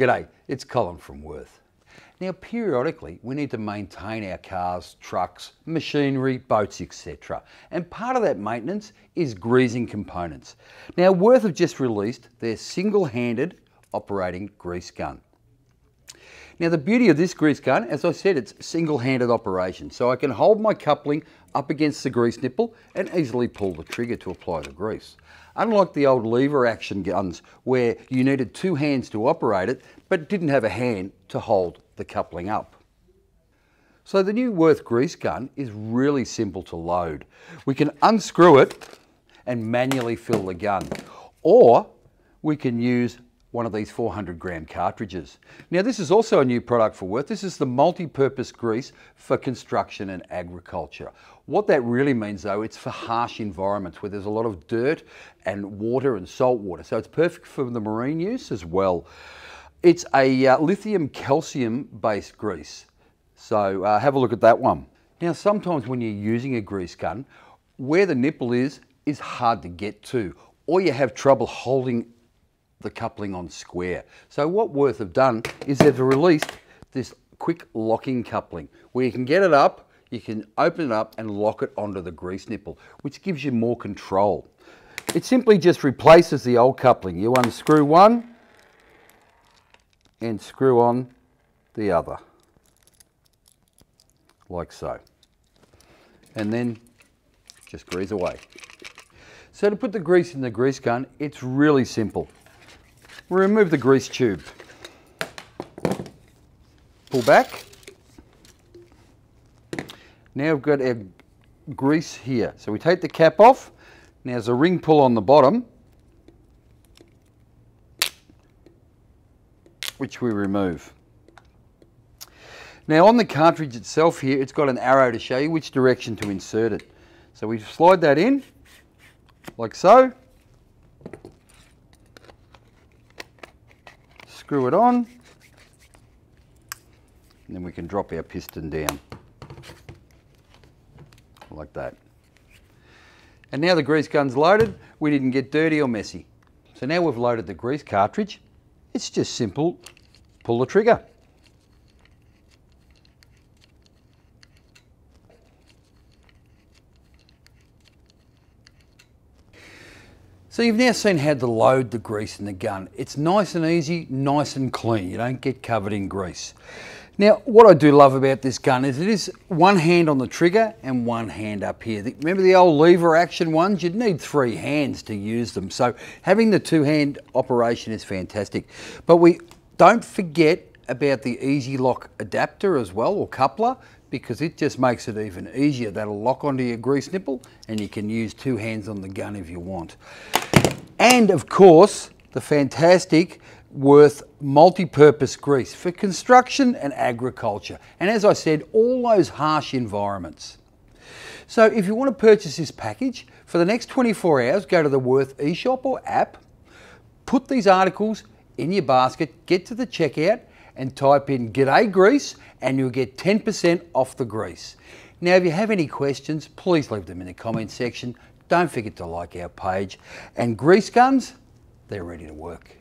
G'day, it's Colin from Wurth. Now periodically we need to maintain our cars, trucks, machinery, boats etc. And part of that maintenance is greasing components. Now Wurth have just released their single-handed operating grease gun. Now the beauty of this grease gun, as I said, it's single-handed operation. So I can hold my coupling up against the grease nipple and easily pull the trigger to apply the grease. Unlike the old lever action guns where you needed two hands to operate it, but didn't have a hand to hold the coupling up. So the new Wurth grease gun is really simple to load. We can unscrew it and manually fill the gun, or we can use one of these 400 gram cartridges. Now this is also a new product for Wurth. This is the multi-purpose grease for construction and agriculture. What that really means though, it's for harsh environments where there's a lot of dirt and water and salt water. So it's perfect for the marine use as well. It's a uh, lithium calcium based grease. So uh, have a look at that one. Now sometimes when you're using a grease gun, where the nipple is, is hard to get to or you have trouble holding the coupling on square. So what Wurth have done is they've released this quick locking coupling where you can get it up, you can open it up and lock it onto the grease nipple, which gives you more control. It simply just replaces the old coupling. You unscrew one and screw on the other, like so. And then just grease away. So to put the grease in the grease gun, it's really simple. Remove the grease tube. Pull back. Now we've got our grease here. So we take the cap off. Now there's a ring pull on the bottom, which we remove. Now on the cartridge itself here, it's got an arrow to show you which direction to insert it. So we slide that in, like so. Screw it on, and then we can drop our piston down like that. And now the grease gun's loaded, we didn't get dirty or messy. So now we've loaded the grease cartridge, it's just simple, pull the trigger. So you've now seen how to load the grease in the gun. It's nice and easy, nice and clean. You don't get covered in grease. Now, what I do love about this gun is it is one hand on the trigger and one hand up here. Remember the old lever action ones? You'd need three hands to use them. So having the two hand operation is fantastic. But we don't forget about the easy lock adapter as well, or coupler because it just makes it even easier. That'll lock onto your grease nipple and you can use two hands on the gun if you want. And of course, the fantastic Wurth multi-purpose grease for construction and agriculture. And as I said, all those harsh environments. So if you want to purchase this package, for the next 24 hours, go to the Wurth eShop or app, put these articles in your basket, get to the checkout, and type in G'day Grease and you'll get 10% off the grease. Now, if you have any questions, please leave them in the comment section. Don't forget to like our page. And grease guns, they're ready to work.